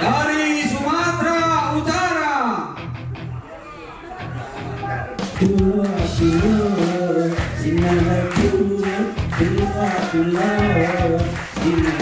dari Sumatera Utara. Dua kilo sinar dua dua kilo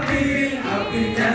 happy, happy.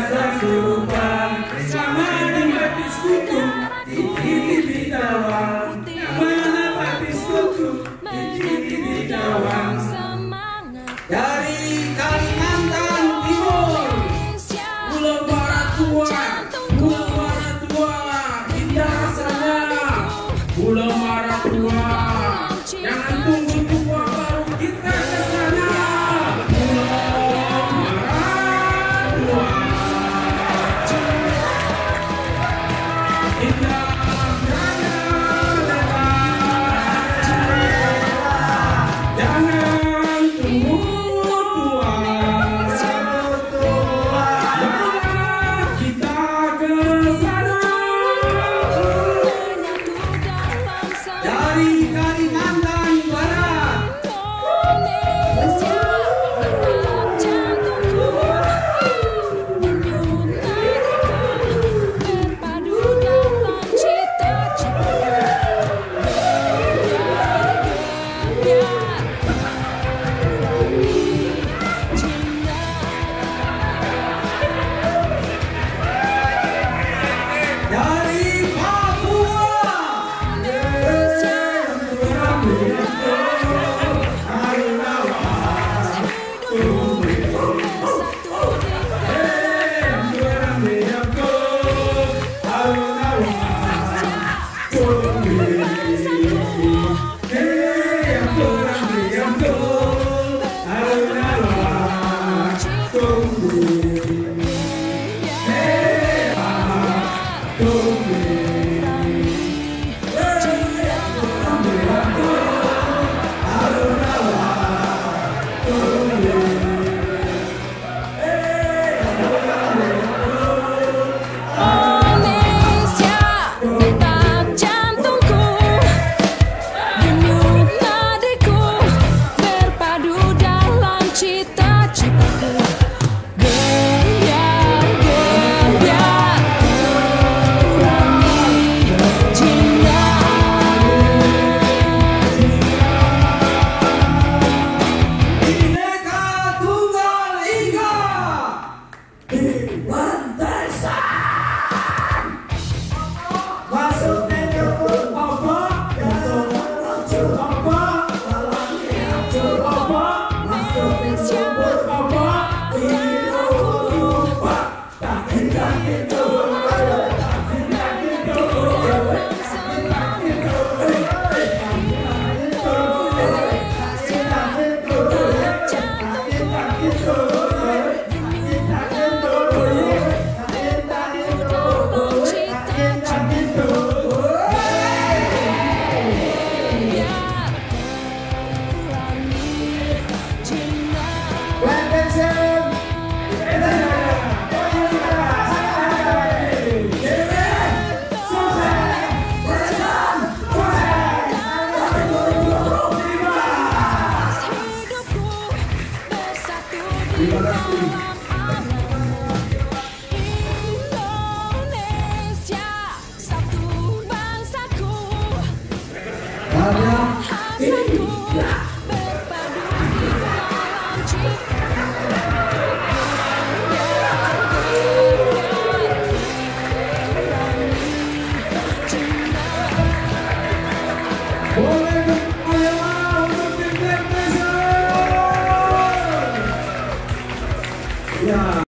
Barbara.